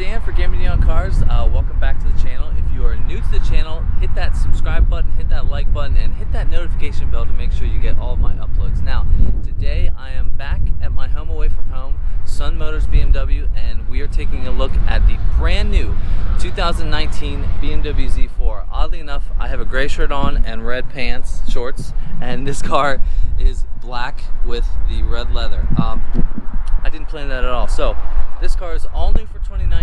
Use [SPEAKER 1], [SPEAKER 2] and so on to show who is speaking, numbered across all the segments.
[SPEAKER 1] Dan for GemmyD on Cars. Uh, welcome back to the channel. If you are new to the channel, hit that subscribe button, hit that like button, and hit that notification bell to make sure you get all my uploads. Now, today I am back at my home away from home, Sun Motors BMW, and we are taking a look at the brand new 2019 BMW Z4. Oddly enough, I have a gray shirt on and red pants, shorts, and this car is black with the red leather. Um, I didn't plan that at all. So this car is all new for 2019.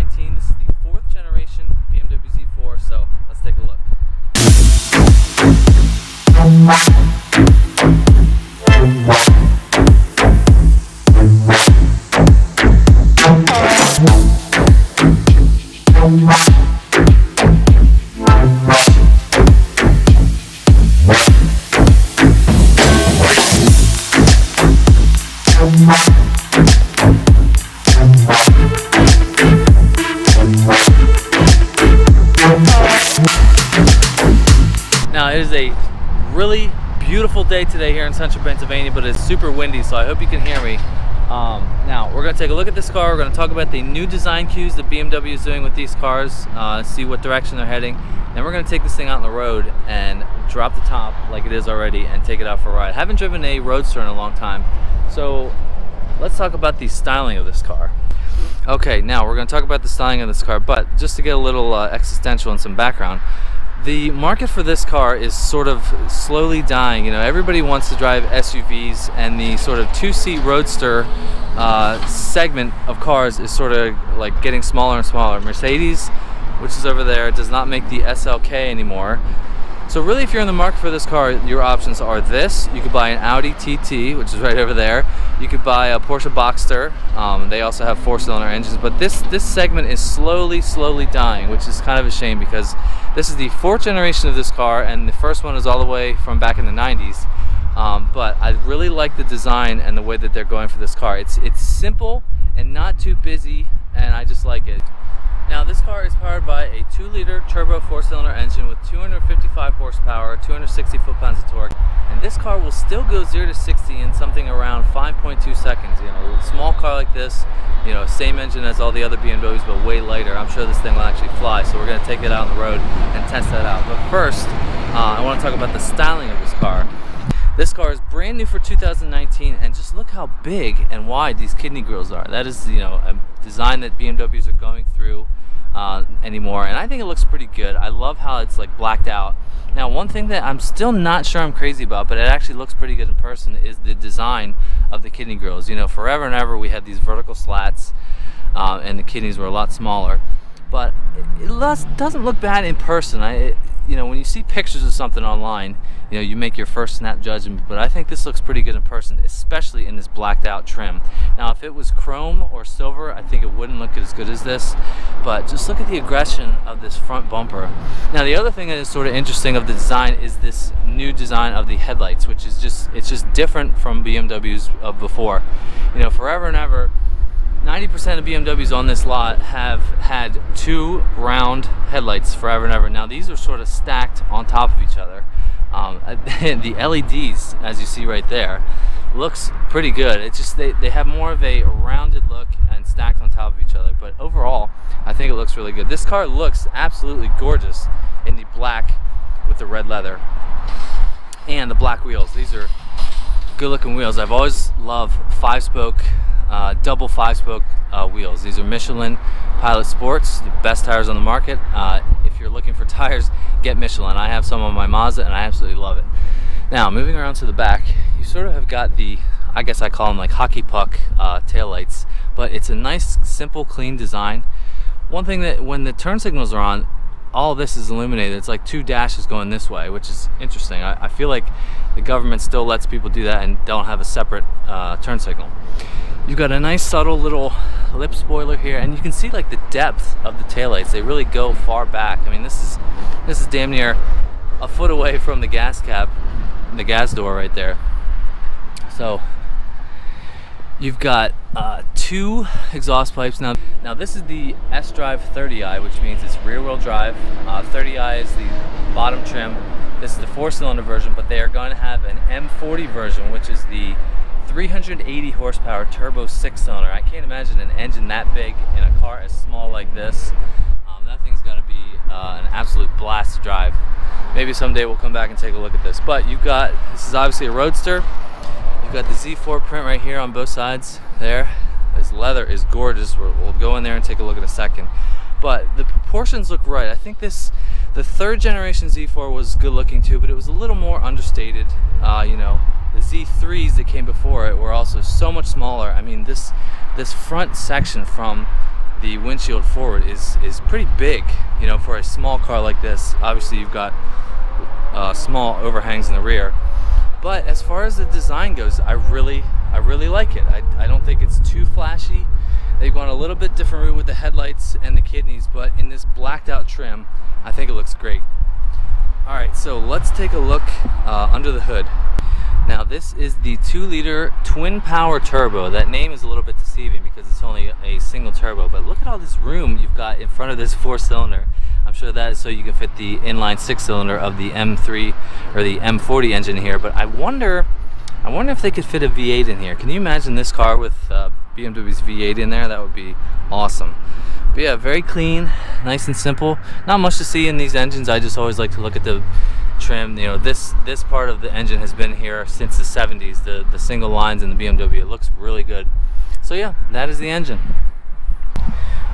[SPEAKER 1] Now it is a really beautiful day today here in central Pennsylvania, but it's super windy, so I hope you can hear me. Um, now we're going to take a look at this car. We're going to talk about the new design cues that BMW is doing with these cars, uh, see what direction they're heading. Then we're going to take this thing out on the road and drop the top like it is already and take it out for a ride. I haven't driven a Roadster in a long time, so let's talk about the styling of this car. Okay, now we're going to talk about the styling of this car, but just to get a little uh, existential and some background, the market for this car is sort of slowly dying. You know, everybody wants to drive SUVs, and the sort of two-seat roadster uh, segment of cars is sort of like getting smaller and smaller. Mercedes, which is over there, does not make the SLK anymore. So really, if you're in the market for this car, your options are this. You could buy an Audi TT, which is right over there. You could buy a Porsche Boxster. Um, they also have four-cylinder engines, but this this segment is slowly, slowly dying, which is kind of a shame because this is the fourth generation of this car, and the first one is all the way from back in the 90s. Um, but I really like the design and the way that they're going for this car. It's it's simple and not too busy, and I just like it. Now this car is powered by a 2-liter turbo 4-cylinder engine with 255 horsepower, 260 foot-pounds of torque, and this car will still go 0 to 60 in something around 5.2 seconds. You know, a small car like this, you know, same engine as all the other BMWs, but way lighter. I'm sure this thing will actually fly, so we're going to take it out on the road and test that out. But first, uh, I want to talk about the styling of this car. This car is brand new for 2019 and just look how big and wide these kidney grills are. That is, you know, a design that BMWs are going through uh, anymore and I think it looks pretty good. I love how it's like blacked out. Now one thing that I'm still not sure I'm crazy about but it actually looks pretty good in person is the design of the kidney grills. You know forever and ever we had these vertical slats uh, and the kidneys were a lot smaller but it, doesn't look bad in person. I, it, you know, when you see pictures of something online, you know, you make your first snap judgment, but I think this looks pretty good in person, especially in this blacked out trim. Now, if it was chrome or silver, I think it wouldn't look as good as this, but just look at the aggression of this front bumper. Now, the other thing that is sort of interesting of the design is this new design of the headlights, which is just, it's just different from BMWs of before. You know, forever and ever, 90% of BMWs on this lot have had two round headlights forever and ever. Now these are sort of stacked on top of each other. Um, the LEDs, as you see right there, looks pretty good. It's just they, they have more of a rounded look and stacked on top of each other. But overall, I think it looks really good. This car looks absolutely gorgeous in the black with the red leather and the black wheels. These are good looking wheels. I've always loved five spoke uh, double five spoke uh, wheels. These are Michelin Pilot Sports, the best tires on the market. Uh, if you're looking for tires, get Michelin. I have some on my Mazda and I absolutely love it. Now, moving around to the back, you sort of have got the, I guess I call them like hockey puck uh, taillights, but it's a nice, simple, clean design. One thing that when the turn signals are on, all this is illuminated. It's like two dashes going this way, which is interesting. I, I feel like the government still lets people do that and don't have a separate uh, turn signal. You've got a nice subtle little lip spoiler here, and you can see like the depth of the taillights. They really go far back. I mean, this is this is damn near a foot away from the gas cap, the gas door right there. So you've got uh, two exhaust pipes now. Now this is the S-Drive 30i, which means it's rear-wheel drive. Uh, 30i is the bottom trim. This is the four-cylinder version, but they are going to have an M40 version, which is the 380 horsepower turbo six cylinder. I can't imagine an engine that big in a car as small like this. Um, that thing's got to be uh, an absolute blast to drive. Maybe someday we'll come back and take a look at this. But you've got, this is obviously a Roadster. You've got the Z4 print right here on both sides there. This leather is gorgeous. We'll, we'll go in there and take a look in a second. But the proportions look right. I think this, the third generation Z4 was good looking too, but it was a little more understated. Uh, you know, the Z3s that came before it were also so much smaller. I mean, this this front section from the windshield forward is is pretty big. You know, for a small car like this. Obviously, you've got uh, small overhangs in the rear. But as far as the design goes, I really I really like it. I, I don't think it's too flashy. They've gone a little bit different route with the headlights and the kidneys, but in this blacked out trim, I think it looks great. All right, so let's take a look uh, under the hood. Now this is the 2 liter twin power turbo. That name is a little bit deceiving because it's only a single turbo, but look at all this room you've got in front of this four cylinder. I'm sure that is so you can fit the inline six cylinder of the M3 or the M40 engine here, but I wonder I wonder if they could fit a V8 in here. Can you imagine this car with uh, BMW's V8 in there? That would be awesome. But yeah, very clean, nice and simple. Not much to see in these engines. I just always like to look at the trim. You know, this this part of the engine has been here since the 70s. The the single lines in the BMW. It looks really good. So yeah, that is the engine.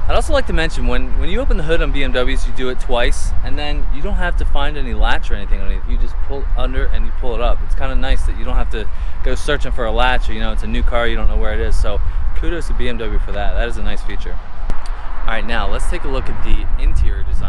[SPEAKER 1] I'd also like to mention when when you open the hood on BMWs, you do it twice, and then you don't have to find any latch or anything underneath. You just pull under and you pull it up. It's kind of nice that you don't have to go searching for a latch, or you know, it's a new car, you don't know where it is. So kudos to BMW for that. That is a nice feature. All right, now let's take a look at the interior design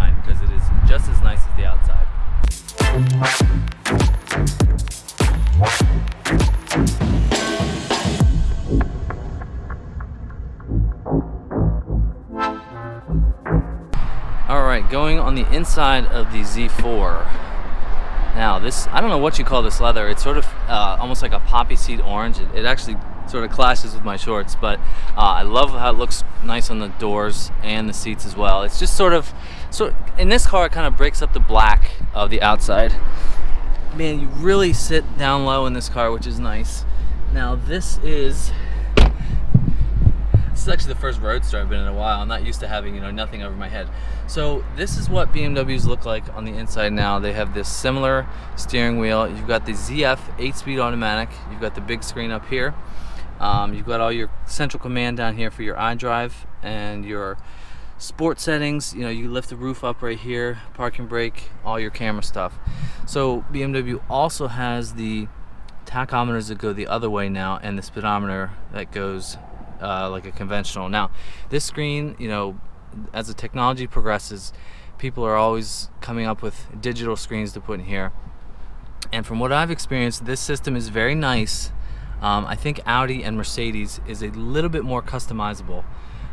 [SPEAKER 1] inside of the Z4. Now this, I don't know what you call this leather. It's sort of uh, almost like a poppy seed orange. It, it, actually sort of clashes with my shorts, but uh, I love how it looks nice on the doors and the seats as well. It's just sort of, so in this car, it kind of breaks up the black of the outside. Man, you really sit down low in this car, which is nice. Now this is, this is actually the first Roadster I've been in a while. I'm not used to having, you know, nothing over my head. So this is what BMWs look like on the inside now. They have this similar steering wheel. You've got the ZF 8-speed automatic. You've got the big screen up here. Um, you've got all your central command down here for your iDrive and your sport settings. You know, you lift the roof up right here, parking brake, all your camera stuff. So BMW also has the tachometers that go the other way now and the speedometer that goes uh, like a conventional. Now, this screen, you know, as the technology progresses, people are always coming up with digital screens to put in here. And from what I've experienced, this system is very nice um, I think Audi and Mercedes is a little bit more customizable.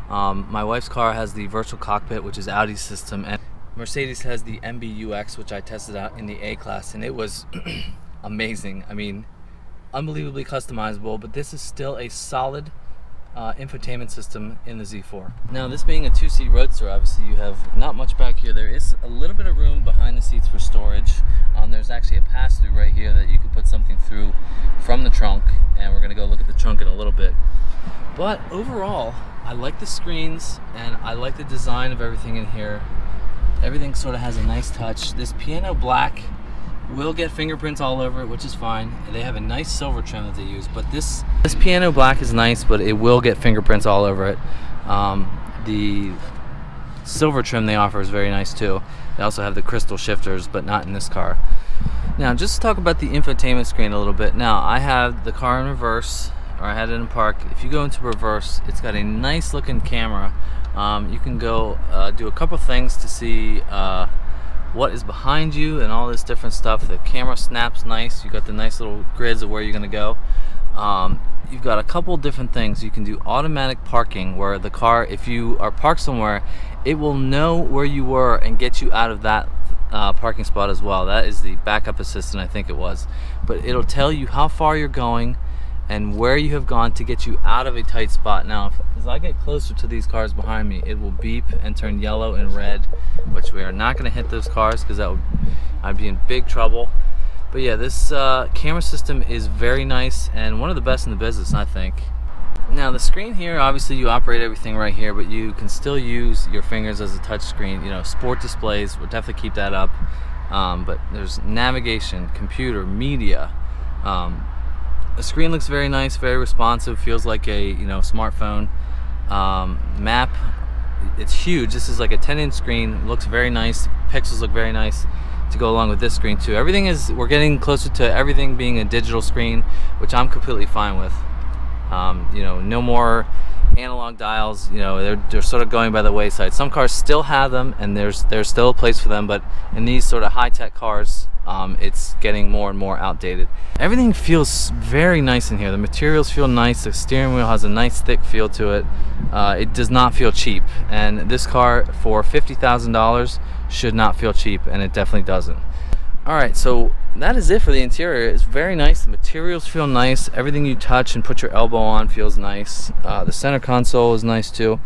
[SPEAKER 1] Um, my wife's car has the virtual cockpit, which is Audi's system, and Mercedes has the MBUX, which I tested out in the A class, and it was amazing. I mean, unbelievably customizable, but this is still a solid uh, infotainment system in the Z4. Now this being a two-seat Roadster, obviously you have not much back here. There is a little bit of room behind the seats for storage. Um, there's actually a pass-through right here that you could put something through from the trunk, and we're gonna go look at the trunk in a little bit. But overall, I like the screens, and I like the design of everything in here. Everything sort of has a nice touch. This piano black will get fingerprints all over it, which is fine. They have a nice silver trim that they use, but this this piano black is nice, but it will get fingerprints all over it. Um, the silver trim they offer is very nice too. They also have the crystal shifters, but not in this car. Now, just to talk about the infotainment screen a little bit. Now, I have the car in reverse, or I had it in park. If you go into reverse, it's got a nice looking camera. Um, you can go uh, do a couple things to see uh, what is behind you and all this different stuff. The camera snaps nice. You got the nice little grids of where you're gonna go. um, you've got a couple different things. You can do automatic parking where the car, if you are parked somewhere, it will know where you were and get you out of that uh, parking spot as well. That is the backup assistant, I think it was. But it'll tell you how far you're going and where you have gone to get you out of a tight spot. Now, if, as I get closer to these cars behind me, it will beep and turn yellow and red, which we are not going to hit those cars because that would I'd be in big trouble. But yeah, this uh, camera system is very nice and one of the best in the business, I think. Now the screen here, obviously you operate everything right here, but you can still use your fingers as a touch screen. You know, sport displays, we'll definitely keep that up. Um, but there's navigation, computer, media. Um, the screen looks very nice, very responsive, feels like a you know smartphone. Um, map, it's huge. This is like a 10 inch screen, looks very nice. Pixels look very nice to go along with this screen too. Everything is, we're getting closer to everything being a digital screen, which I'm completely fine with. Um, you know, no more analog dials. You know, they're, they're sort of going by the wayside. Some cars still have them, and there's there's still a place for them. But in these sort of high-tech cars, um, it's getting more and more outdated. Everything feels very nice in here. The materials feel nice. The steering wheel has a nice thick feel to it. Uh, it does not feel cheap. And this car for fifty thousand dollars should not feel cheap, and it definitely doesn't. All right, so that is it for the interior. It's very nice. The materials feel nice. Everything you touch and put your elbow on feels nice. Uh, the center console is nice too.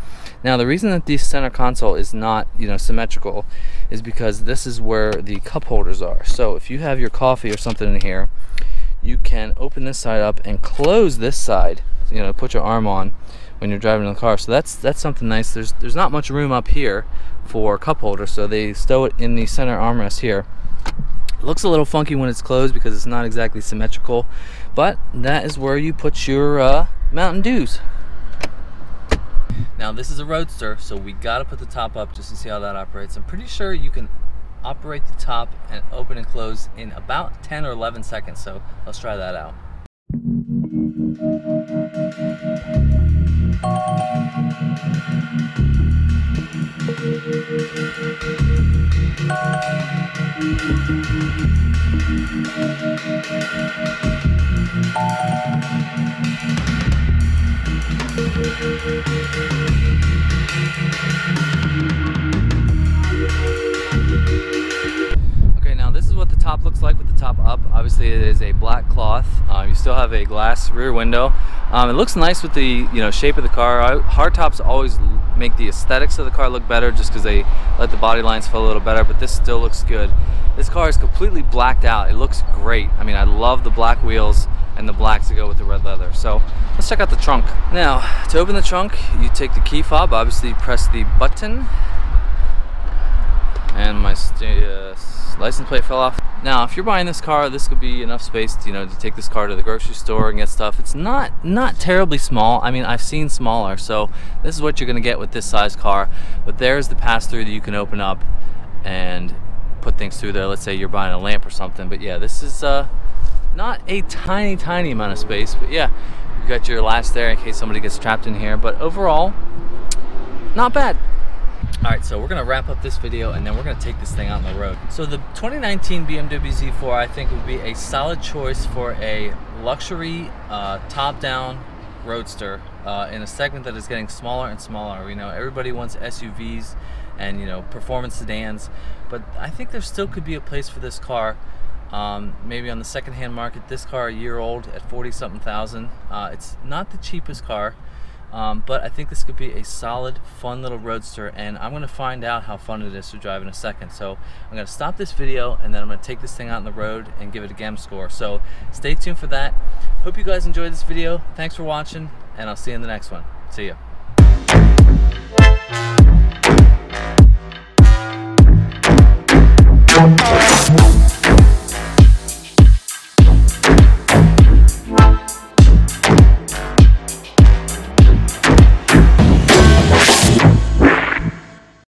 [SPEAKER 1] Now, the reason that the center console is not, you know, symmetrical is because this is where the cup holders are. So if you have your coffee or something in here, you can open this side up and close this side. You know, put your arm on when you're driving in the car. So that's that's something nice. There's there's not much room up here for cup holders, so they stow it in the center armrest here. Looks a little funky when it's closed because it's not exactly symmetrical, but that is where you put your uh, Mountain Dews. Now this is a Roadster, so we gotta put the top up just to see how that operates. I'm pretty sure you can operate the top and open and close in about 10 or 11 seconds, so let's try that out. Obviously it is a black cloth. Uh, you still have a glass rear window. Um, it looks nice with the you know shape of the car. Hard tops always make the aesthetics of the car look better just because they let the body lines feel a little better, but this still looks good. This car is completely blacked out. It looks great. I mean, I love the black wheels and the black to go with the red leather. So let's check out the trunk. Now, to open the trunk, you take the key fob, obviously press the button, and my uh, license plate fell off. Now, if you're buying this car, this could be enough space, to, you know, to take this car to the grocery store and get stuff. It's not not terribly small. I mean, I've seen smaller, so this is what you're gonna get with this size car. But there's the pass-through that you can open up and put things through there. Let's say you're buying a lamp or something. But yeah, this is uh, not a tiny, tiny amount of space. But yeah, you got your latch there in case somebody gets trapped in here. But overall, not bad. All right, so we're gonna wrap up this video and then we're gonna take this thing out on the road. So the 2019 BMW Z4 I think would be a solid choice for a luxury uh, top-down roadster uh, in a segment that is getting smaller and smaller. You know, everybody wants SUVs and you know performance sedans, but I think there still could be a place for this car. Um, maybe on the secondhand market, this car a year old at 40 something thousand. Uh, it's not the cheapest car. Um, but I think this could be a solid, fun little roadster, and I'm to find out how fun it is to drive in a second. So I'm to stop this video, and then I'm to take this thing out on the road and give it a GEM score. So stay tuned for that. Hope you guys enjoyed this video. Thanks for watching, and I'll see you in the next one. See ya.